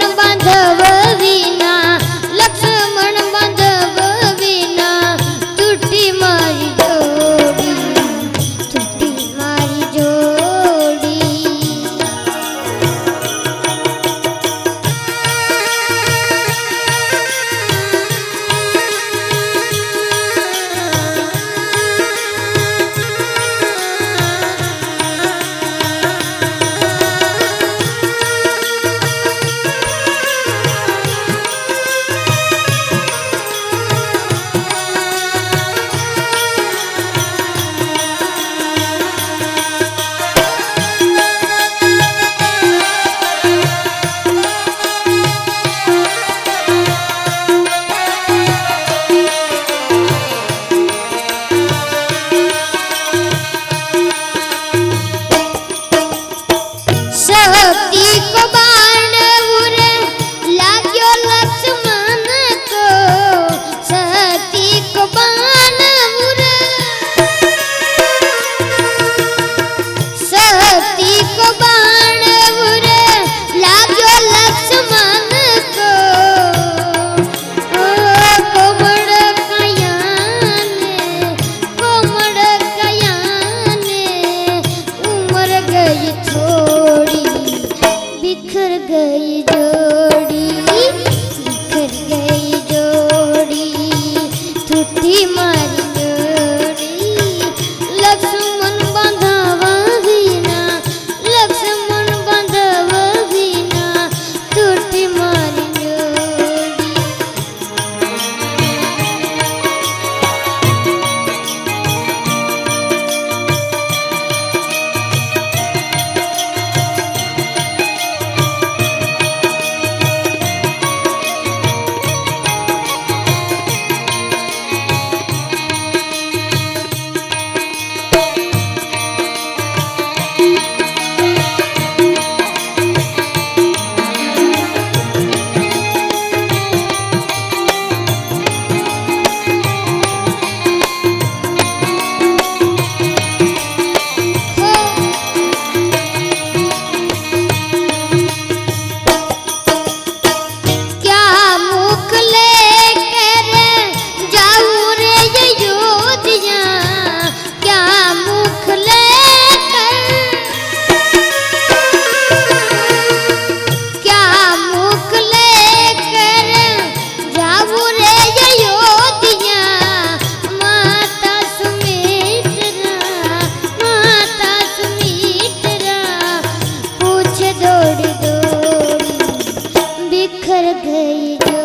no बिखर गई जो